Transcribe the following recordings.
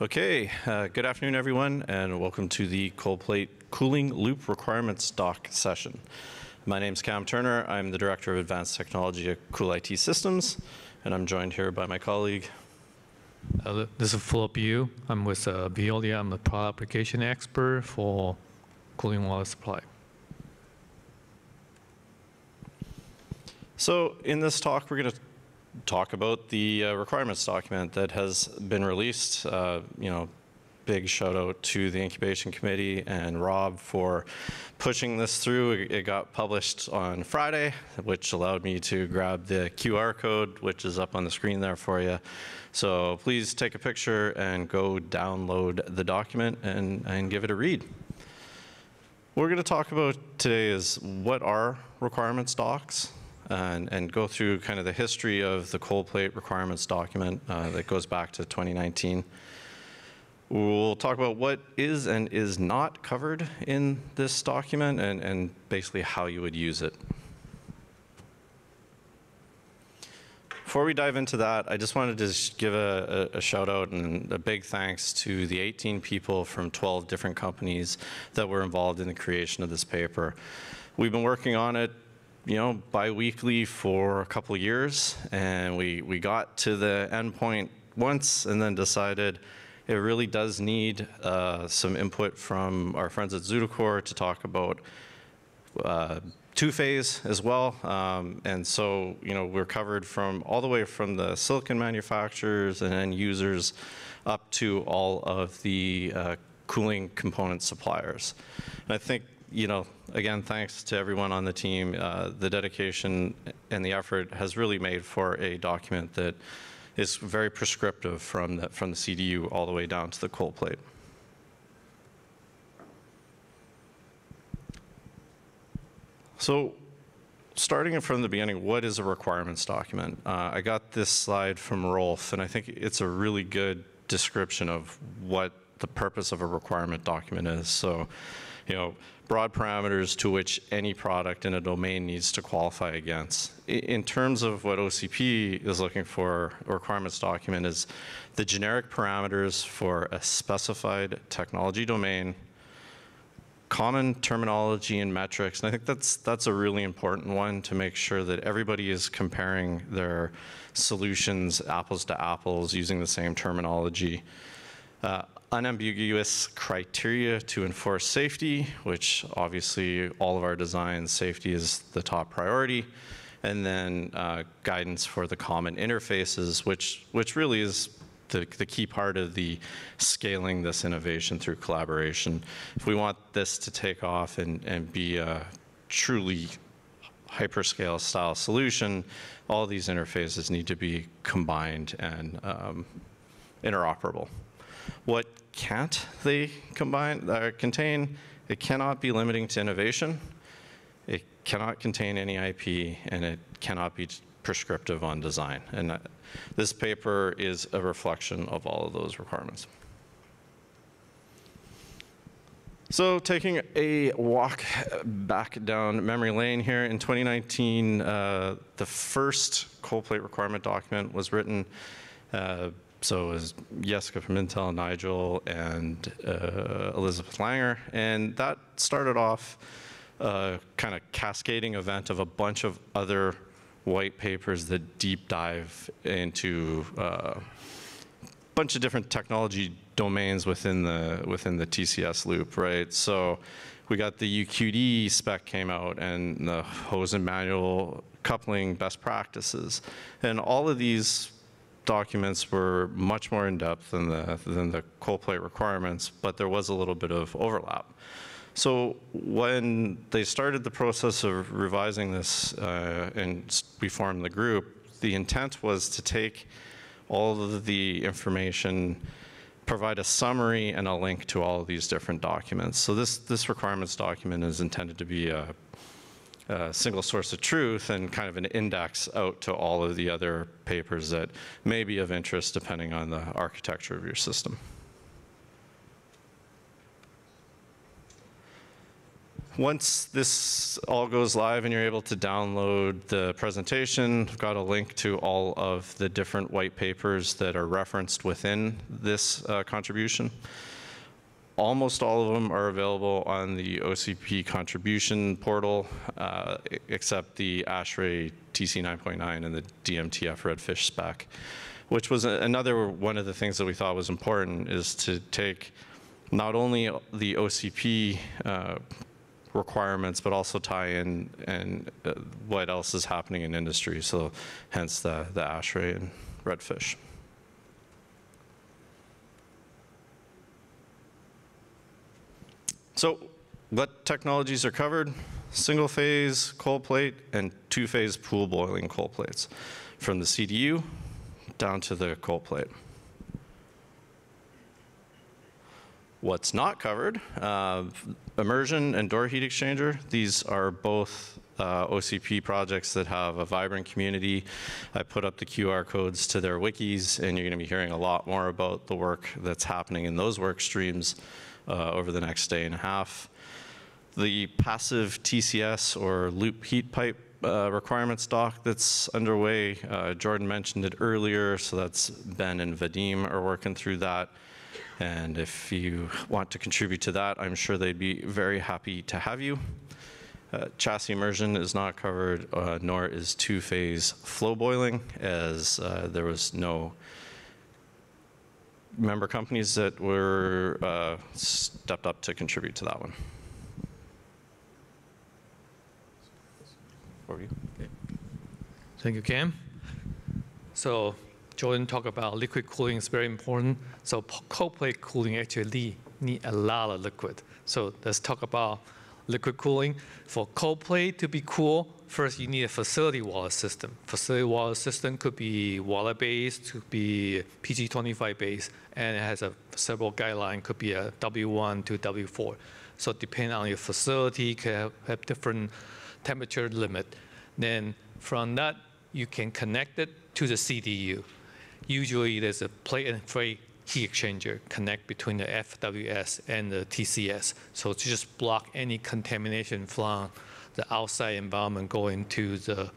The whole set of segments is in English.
Okay, uh, good afternoon, everyone, and welcome to the cold plate cooling loop requirements doc session. My name is Cam Turner. I'm the Director of Advanced Technology at CoolIT Systems, and I'm joined here by my colleague. Uh, this is Philip Yu. I'm with uh, Veolia. I'm the product application expert for cooling water supply. So in this talk, we're going to talk about the uh, requirements document that has been released. Uh, you know, big shout out to the incubation committee and Rob for pushing this through. It, got published on Friday, which allowed me to grab the QR code, which is up on the screen there for you. So please take a picture and go download the document and, and give it a read. What we're going to talk about today is what are requirements docs? And, and go through kind of the history of the cold plate requirements document uh, that goes back to 2019. We'll talk about what is and is not covered in this document and, and basically how you would use it. Before we dive into that, I just wanted to give a, a, a, shout out and a big thanks to the 18 people from 12 different companies that were involved in the creation of this paper. We've been working on it you know, biweekly for a couple years, and we, we got to the end point once and then decided it really does need uh, some input from our friends at ZutaCore to talk about uh, two-phase as well. Um, and so, you know, we're covered from all the way from the silicon manufacturers and end users up to all of the uh, cooling component suppliers. And I think you know, again, thanks to everyone on the team. Uh, the dedication and the effort has really made for a document that is very prescriptive from the, from the CDU all the way down to the cold plate. So starting from the beginning, what is a requirements document? Uh, I got this slide from Rolf, and I think it's a really good description of what the purpose of a requirement document is. So, you know, broad parameters to which any product in a domain needs to qualify against. In terms of what OCP is looking for, a requirements document is the generic parameters for a specified technology domain, common terminology and metrics, and I think that's, that's a really important one to make sure that everybody is comparing their solutions apples to apples using the same terminology. Uh, unambiguous criteria to enforce safety, which obviously all of our designs, safety is the top priority, and then uh, guidance for the common interfaces, which, which really is the, the key part of the scaling this innovation through collaboration. If we want this to take off and, and be a truly hyperscale style solution, all these interfaces need to be combined and um, interoperable. What can't they combine, uh, contain? It cannot be limiting to innovation. It cannot contain any IP, and it cannot be prescriptive on design. And uh, this paper is a reflection of all of those requirements. So taking a walk back down memory lane here, in 2019, uh, the first cold plate requirement document was written uh, so it was Jessica from Intel, Nigel, and uh, Elizabeth Langer. And that started off a kind of cascading event of a bunch of other white papers that deep dive into a uh, bunch of different technology domains within the within the TCS loop, right? So we got the UQD spec came out and the hose and manual coupling best practices. And all of these documents were much more in-depth than the, than the cold plate requirements, but there was a little bit of overlap. So when they started the process of revising this uh, and we formed the group, the intent was to take all of the information, provide a summary and a link to all of these different documents. So this, this requirements document is intended to be a a single source of truth and kind of an index out to all of the other papers that may be of interest depending on the architecture of your system. once this all goes live and you're able to download the presentation, I've got a link to all of the different white papers that are referenced within this uh, contribution. Almost all of them are available on the OCP contribution portal, uh, except the ASHRAE TC 9.9 and the DMTF Redfish spec, which was another one of the things that we thought was important is to take not only the OCP uh, requirements, but also tie in and uh, what else is happening in industry. So hence the, the ASHRAE and Redfish. So what technologies are covered? Single phase cold plate and two phase pool boiling cold plates from the CDU down to the cold plate. What's not covered, uh, immersion and door heat exchanger. These are both uh, OCP projects that have a vibrant community. I put up the QR codes to their wikis, and you're going to be hearing a lot more about the work that's happening in those work streams uh, over the next day and a half. The passive TCS or loop heat pipe uh, requirement stock that's underway, uh, Jordan mentioned it earlier, so that's Ben and Vadim are working through that. And if you want to contribute to that, I'm sure they'd be very happy to have you. Uh, Chassis immersion is not covered, uh, nor is two-phase flow boiling, as uh, there was no member companies that were uh, stepped up to contribute to that one. Over you. Okay. Thank you, Cam. So Jordan talked about liquid cooling is very important. So cold plate cooling actually need a lot of liquid. So let's talk about liquid cooling. For cold plate to be cool, first you need a facility water system. Facility water system could be water-based, could be PG25 based, and it has a several guideline, could be a W1 to W4. So depending on your facility, can have, have different temperature limit. Then from that, you can connect it to the CDU. Usually there's a plate and plate heat exchanger connect between the FWS and the TCS. So to just block any contamination from the outside environment going to the,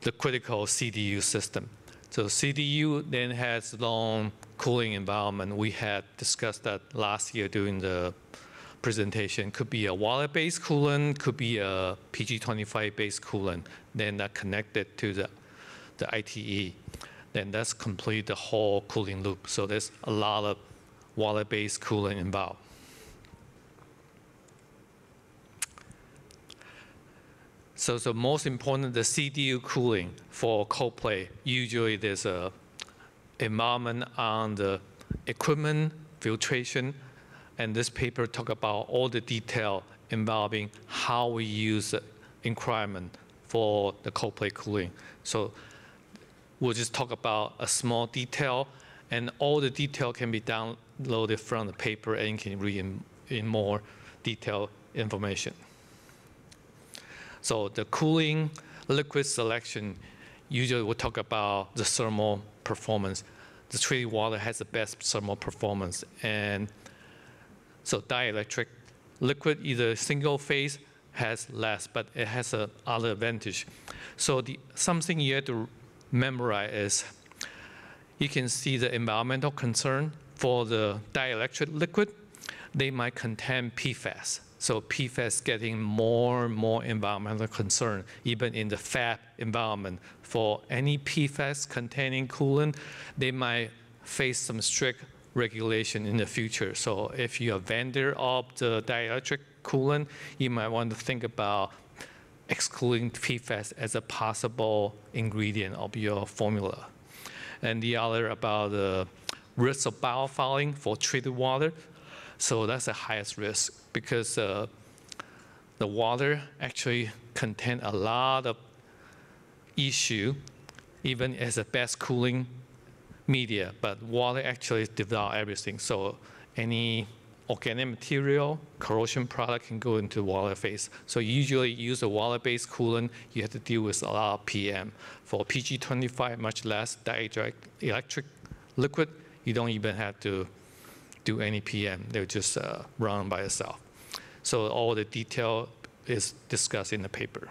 the critical CDU system. So CDU then has long cooling environment. We had discussed that last year during the presentation. Could be a water-based coolant, could be a PG25-based coolant, then that connected to the, the ITE. Then that's complete the whole cooling loop. So there's a lot of water-based cooling involved. So the most important, the CDU cooling for cold plate, usually there's a environment on the equipment, filtration, and this paper talk about all the detail involving how we use the requirement for the cold plate cooling. So we'll just talk about a small detail, and all the detail can be downloaded from the paper and you can read in, in more detailed information. So the cooling liquid selection, usually we'll talk about the thermal performance. The treated water has the best thermal performance, and so dielectric liquid, either single phase, has less, but it has a other advantage. So the something you have to memorize is you can see the environmental concern for the dielectric liquid. They might contain PFAS. So PFAS getting more and more environmental concern, even in the fab environment. For any PFAS containing coolant, they might face some strict regulation in the future. So if you're a vendor of the dielectric coolant, you might want to think about excluding PFAS as a possible ingredient of your formula. And the other about the risk of biofouling for treated water. So that's the highest risk because uh, the water actually contain a lot of issue, even as a best cooling media, but water actually devour everything. So any organic material, corrosion product can go into water phase. So usually use a water-based coolant, you have to deal with a lot of PM. For PG25, much less dielectric liquid, you don't even have to do any PM. They'll just uh, run by itself. So all the detail is discussed in the paper.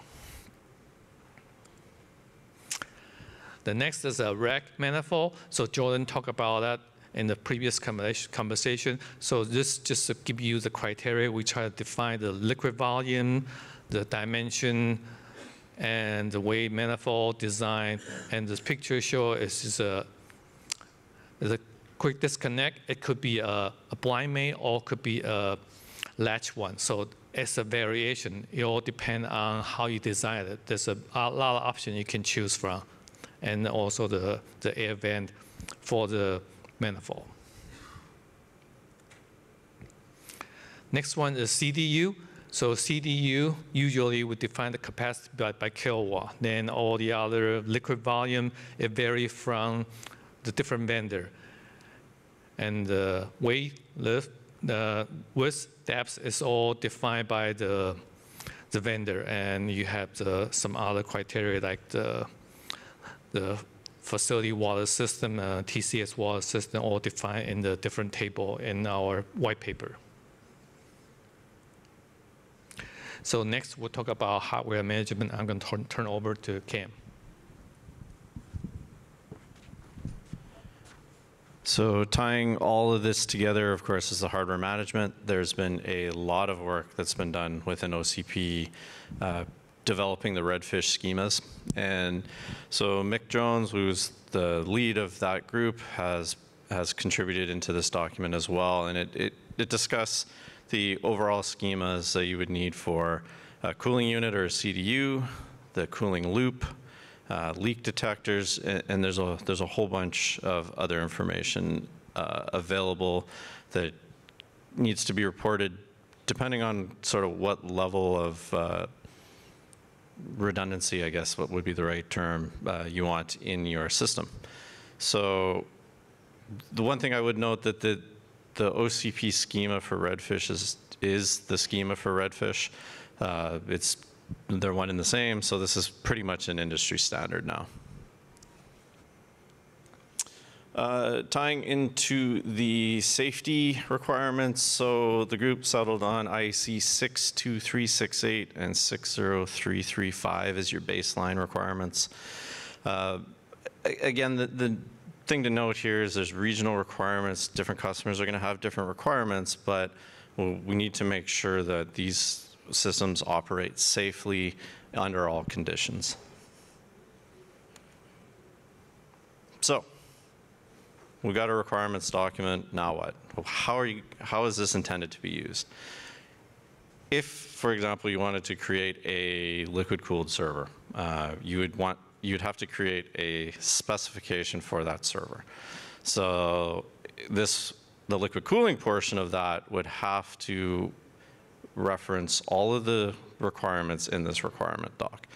The next is a rack manifold. So Jordan talked about that in the previous conversation. So this just to give you the criteria. We try to define the liquid volume, the dimension, and the way manifold design. And this picture show is a, is a quick disconnect. It could be a, a blind mate or could be a latch one. So it's a variation. It all depends on how you design it. There's a, a lot of options you can choose from. And also the, the air vent for the manifold. Next one is CDU. So CDU, usually we define the capacity by, by kilowatt. Then all the other liquid volume, it varies from the different vendor. And the weight, lift, the width, depth is all defined by the, the vendor. And you have the, some other criteria like the, the facility water system, uh, TCS water system, all defined in the different table in our white paper. So next, we'll talk about hardware management. I'm going to turn, over to Cam. So tying all of this together, of course, is the hardware management. There's been a lot of work that's been done within OCP uh, developing the redfish schemas. And so Mick Jones, who's the lead of that group, has has contributed into this document as well. And it, it, it discusses the overall schemas that you would need for a cooling unit or a CDU, the cooling loop, uh, leak detectors, and, and there's a there's a whole bunch of other information uh, available that needs to be reported depending on sort of what level of uh, redundancy, I guess, what would be the right term uh, you want in your system. So the one thing I would note that the the OCP schema for redfish is is the schema for redfish. Uh, it's they're one and the same, so this is pretty much an industry standard now. Uh, tying into the safety requirements, so the group settled on IEC 62368 and 60335 as your baseline requirements. Uh, again, the, the thing to note here is there's regional requirements. Different customers are going to have different requirements, but we need to make sure that these systems operate safely under all conditions. So, we got a requirements document, now what? How are you, how is this intended to be used? If, for example, you wanted to create a liquid-cooled server, uh, you would want, you'd have to create a specification for that server. So this, the liquid cooling portion of that would have to reference all of the requirements in this requirement doc.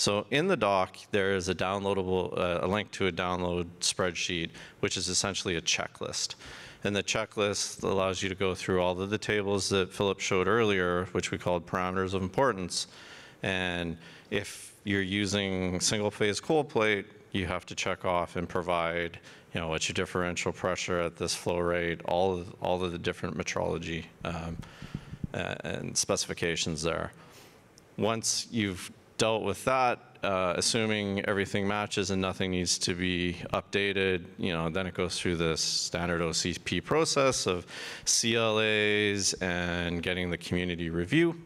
So in the doc, there is a downloadable, uh, a link to a download spreadsheet, which is essentially a checklist. And the checklist allows you to go through all of the tables that Philip showed earlier, which we called parameters of importance. And if you're using single phase cold plate, you have to check off and provide, you know, what's your differential pressure at this flow rate, all of, all of the different metrology um, uh, and specifications there. Once you've dealt with that, uh, assuming everything matches and nothing needs to be updated, you know, then it goes through this standard OCP process of CLAs and getting the community review,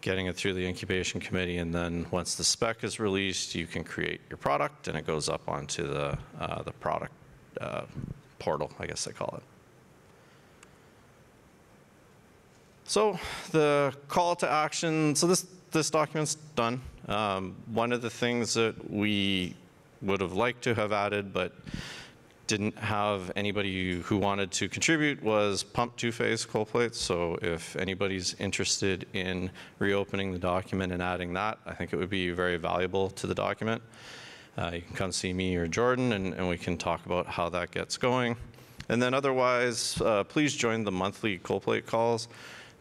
getting it through the incubation committee, and then once the spec is released, you can create your product, and it goes up onto the uh, the product uh, portal, I guess they call it. So the call to action, so this, this document's done. Um, One of the things that we would have liked to have added, but didn't have anybody who wanted to contribute was pump two-phase cold plates. So if anybody's interested in reopening the document and adding that, I think it would be very valuable to the document. Uh, You can come see me or Jordan, and, and we can talk about how that gets going. And then otherwise, uh, please join the monthly cold plate calls.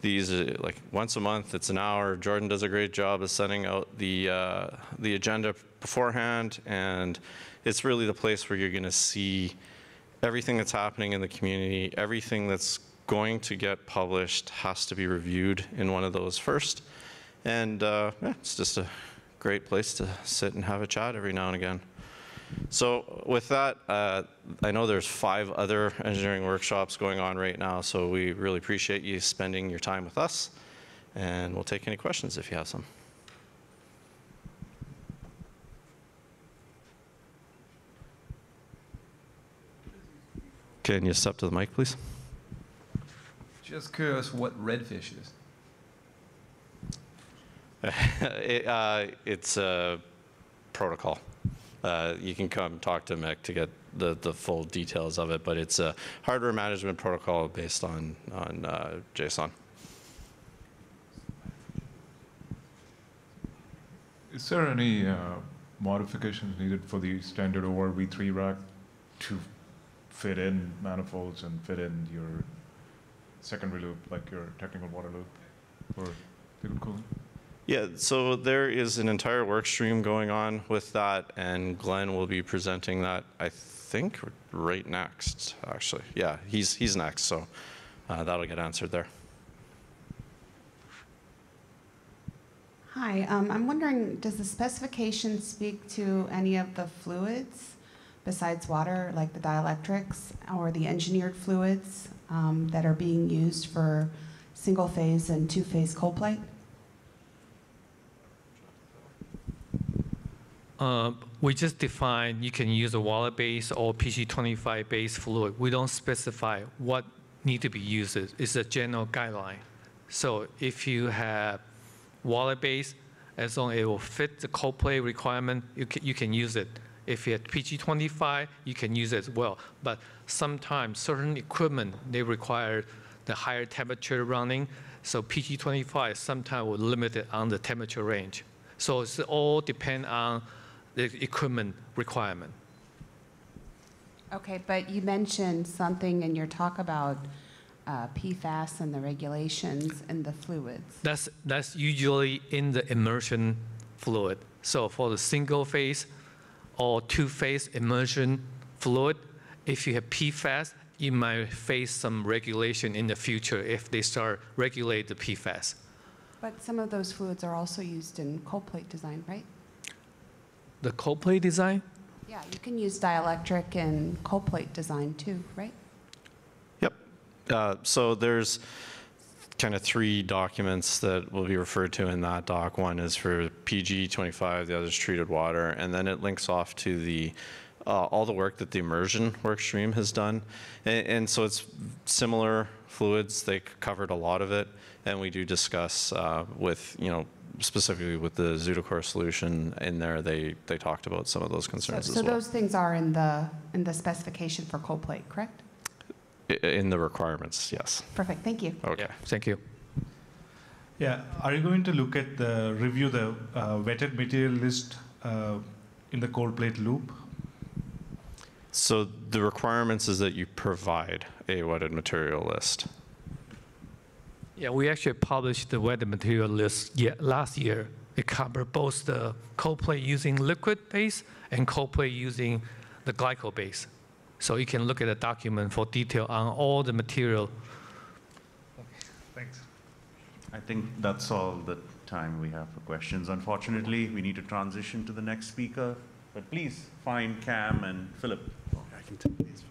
These, are like, once a month, it's an hour. Jordan does a great job of sending out the, uh, the agenda beforehand, and it's really the place where you're going to see everything that's happening in the community, everything that's going to get published has to be reviewed in one of those first. And uh, yeah, it's just a great place to sit and have a chat every now and again. So with that, uh, I know there's five other engineering workshops going on right now, so we really appreciate you spending your time with us, and we'll take any questions if you have some. Can you step to the mic, please? Just curious what redfish is. It, uh, It's a protocol. Uh, You can come talk to Mick to get the, the full details of it, but it's a hardware management protocol based on, on uh, JSON. Is there any uh, modifications needed for the standard OR V3 rack to fit in manifolds and fit in your secondary loop, like your technical water loop for liquid cooling? Yeah, so there is an entire work stream going on with that, and Glenn will be presenting that, I think, right next, actually. Yeah, he's, he's next, so uh, that'll get answered there. Hi, um, I'm wondering, does the specification speak to any of the fluids besides water, like the dielectrics or the engineered fluids um, that are being used for single-phase and two-phase cold plate? Uh, we just define you can use a water base or PG25 base fluid. We don't specify what need to be used. It's a general guideline. So if you have water base, as long as it will fit the cold plate requirement, you can, you can use it. If you have PG25, you can use it as well. But sometimes certain equipment, they require the higher temperature running. So PG25 sometimes will limit it on the temperature range. So it's all depend on the equipment requirement. Okay, but you mentioned something in your talk about uh, PFAS and the regulations and the fluids. That's, that's usually in the immersion fluid. So for the single phase or two phase immersion fluid, if you have PFAS, you might face some regulation in the future if they start regulate the PFAS. But some of those fluids are also used in cold plate design, right? The cold plate design, Yeah, you can use dielectric in cold plate design too, right? Yep. Uh, So there's kind of three documents that will be referred to in that doc. One is for PG 25, the other is treated water, and then it links off to the, uh, all the work that the immersion work stream has done. And, and so it's similar fluids, they covered a lot of it, and we do discuss uh, with, you know, specifically with the Zutacore solution in there, they, they talked about some of those concerns so as well. So those things are in the, in the specification for cold plate, correct? I- In the requirements, yes. Perfect, thank you. Okay. Yeah, thank you. Yeah, are you going to look at the, review the uh, wetted material list uh, in the cold plate loop? So the requirements is that you provide a wetted material list. Yeah, we actually published the wetted material list ye- last year. It covered both the cold plate using liquid base and cold plate using the glycol base. So you can look at the document for detail on all the material. Okay, thanks. I think that's all the time we have for questions. Unfortunately, we need to transition to the next speaker, but please find Cam and Philip. I can take these.